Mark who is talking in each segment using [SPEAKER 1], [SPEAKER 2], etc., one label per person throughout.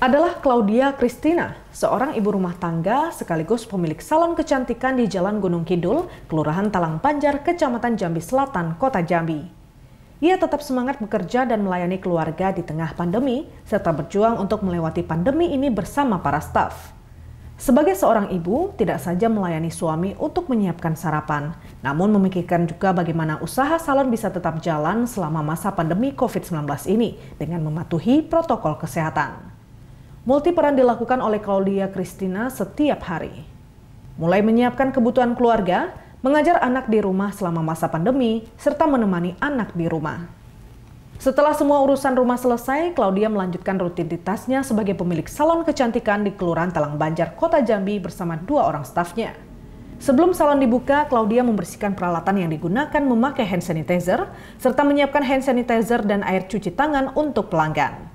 [SPEAKER 1] adalah Claudia Christina, seorang ibu rumah tangga sekaligus pemilik salon kecantikan di Jalan Gunung Kidul, Kelurahan Talang Panjar, Kecamatan Jambi Selatan, Kota Jambi. Ia tetap semangat bekerja dan melayani keluarga di tengah pandemi, serta berjuang untuk melewati pandemi ini bersama para staf. Sebagai seorang ibu, tidak saja melayani suami untuk menyiapkan sarapan, namun memikirkan juga bagaimana usaha salon bisa tetap jalan selama masa pandemi COVID-19 ini dengan mematuhi protokol kesehatan. Multi peran dilakukan oleh Claudia Christina setiap hari. Mulai menyiapkan kebutuhan keluarga, mengajar anak di rumah selama masa pandemi, serta menemani anak di rumah. Setelah semua urusan rumah selesai, Claudia melanjutkan rutinitasnya sebagai pemilik salon kecantikan di Kelurahan Talang Banjar, Kota Jambi bersama dua orang stafnya. Sebelum salon dibuka, Claudia membersihkan peralatan yang digunakan memakai hand sanitizer, serta menyiapkan hand sanitizer dan air cuci tangan untuk pelanggan.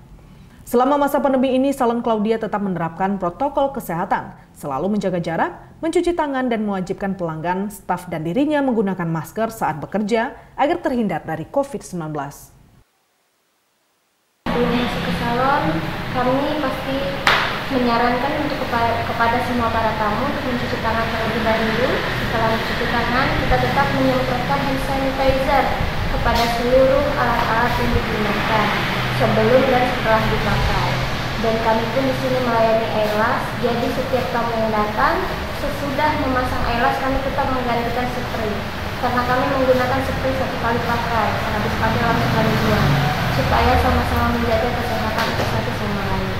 [SPEAKER 1] Selama masa pandemi ini, Salon Claudia tetap menerapkan protokol kesehatan, selalu menjaga jarak, mencuci tangan, dan mewajibkan pelanggan, staf, dan dirinya menggunakan masker saat bekerja agar terhindar dari COVID-19.
[SPEAKER 2] Sebelum masuk ke salon, kami pasti menyarankan untuk kepada, semua para tamu untuk mencuci tangan terlebih dahulu. Setelah mencuci tangan, kita tetap menyemprotkan hand sanitizer kepada seluruh alat-alat yang digunakan sebelum dan setelah dipakai. Dan kami pun di sini melayani eyelash, jadi setiap tamu yang datang, sesudah memasang eyelash kami tetap menggantikan spray. Karena kami menggunakan spray satu kali pakai, habis pakai langsung kami buang, supaya sama-sama menjaga kesehatan satu sama lain.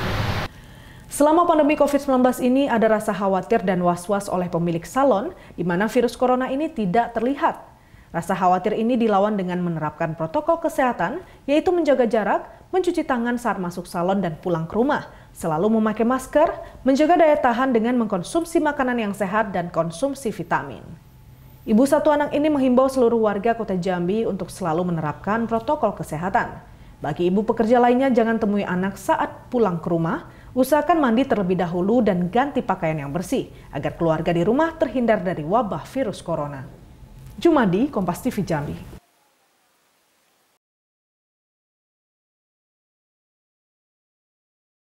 [SPEAKER 1] Selama pandemi COVID-19 ini ada rasa khawatir dan was-was oleh pemilik salon di mana virus corona ini tidak terlihat Rasa khawatir ini dilawan dengan menerapkan protokol kesehatan, yaitu menjaga jarak, mencuci tangan saat masuk salon dan pulang ke rumah, selalu memakai masker, menjaga daya tahan dengan mengkonsumsi makanan yang sehat dan konsumsi vitamin. Ibu satu anak ini menghimbau seluruh warga kota Jambi untuk selalu menerapkan protokol kesehatan. Bagi ibu pekerja lainnya, jangan temui anak saat pulang ke rumah, usahakan mandi terlebih dahulu dan ganti pakaian yang bersih, agar keluarga di rumah terhindar dari wabah virus corona. Jumadi, Kompas TV Jambi.